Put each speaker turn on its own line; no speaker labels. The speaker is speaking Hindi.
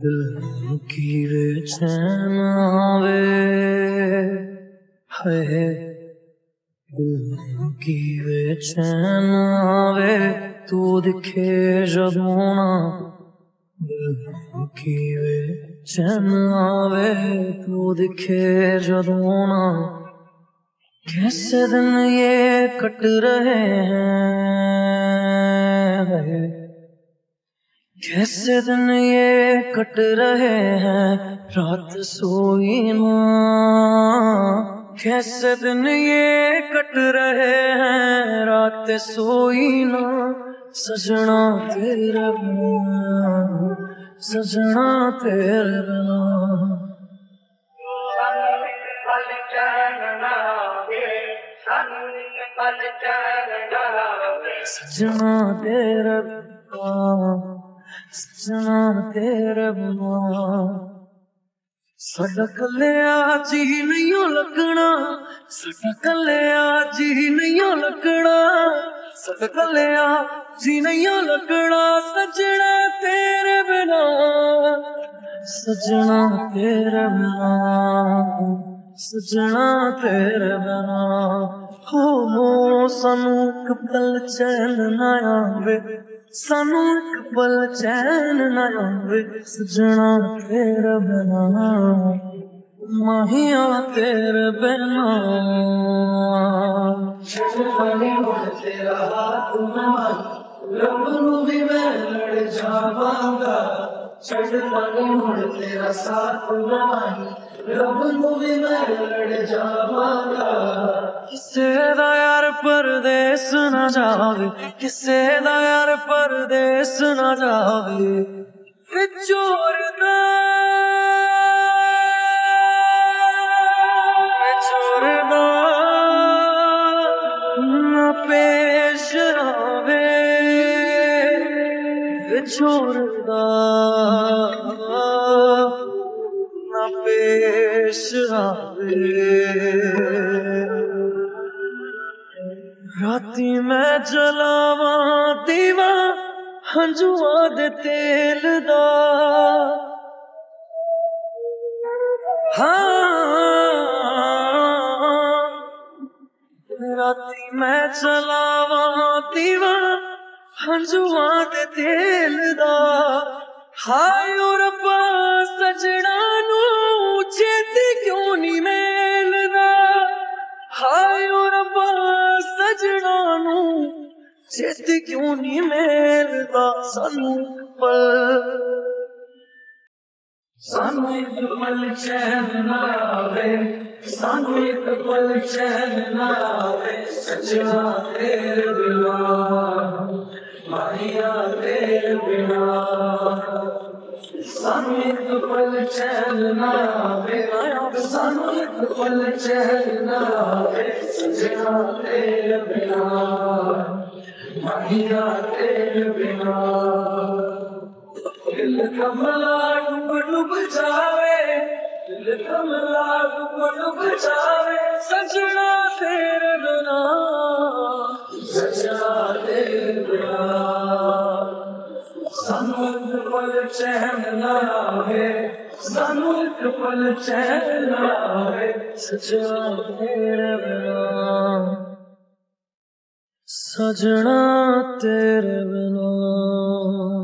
दिल की बेचैन आवे है। दिल की आवे तू दिखे जदों ना दिल की बेचैन आवे तू दिखे जदों ना कैसे दिन ये कट रहे हैं? कैसे दिन ये कट रहे हैं, रात सोई ना कैसे दिन ये कट रहे हैं, रात सोई ना सजना तेरा बिना सजना तेरे बिना सजना तेरा सजना तेरे बिना ਸਾਡਾ ਕੱਲਿਆ ਜੀ ਨਹੀਂ ਲੱਗਣਾ ਸਾਡਾ ਕੱਲਿਆ ਜੀ ਨਹੀਂ ਲੱਗਣਾ ਸਾਡਾ ਕੱਲਿਆ ਜੀ ਨਹੀਂ ਲੱਗਣਾ ਸਜਣਾ ਤੇਰੇ ਬਿਨਾ ਸਜਣਾ ਤੇਰੇ ਬਿਨਾ ਸਜਣਾ ਤੇਰੇ ਬਿਨਾ ਹੋ ਸਾਨੂੰ ਕਪਲ ਚੈਨ ਨਾ ਆਵੇ ਸਾਨੂੰ ਇੱਕ ਪਲ ਚੈਨ ਨਾ ਆਵੇ ਸਜਣਾ ਤੇਰੇ ਬਿਨਾ ਮਾਹੀਆ ਤੇਰੇ ਬਿਨਾ
ਛੱਡਣੀ ਹੁਣ ਤੇਰਾ ਹੱਥ ਨਾ ਰੱਬ ਨੂੰ ਵੀ ਮੈਂ ਲੜ ਜਾਵਾਂਗਾ ਛੱਡਣੀ ਹੁਣ ਤੇਰਾ ਸਾਥ ਨਾ ਰੱਬ ਨੂੰ ਵੀ ਮੈਂ ਲੜ ਜਾਵਾਂਗਾ
ਕਿਸੇ ਦਾ परदेस ना जावे, किसे दा यार परदेस ना जावे। विचोर दा विचोर ना। पेश आवे। चोर दा ना पेश आवे। राती मैं जलावा दीवा हंजुआ दे तेल दा। हाँ राती मैं जलावा दीवा हंजुआ दे तेल दा। हाय रब्बा सजना नू सिद्ध क्यों नहीं मिलता सानू पर
सानू एक पल चैन ना आवे, सानू एक पल चैन ना आवे, सजना तेरे बिना माया तेरे बिना। सानू एक पल चैन ना आवे, सानू एक पल चैन ना आवे, सजना तेरे बिना। महिया तेरे बिना दिल कमला डुब डुब जावे दिल कमला डुब डुब जावे
सजना तेरे बिना
सजना तेरे बिना सानू एक पल चैन ना आवे सानू एक चैन ना आवे
सजना तेरे बिना सजना तेरे बिना।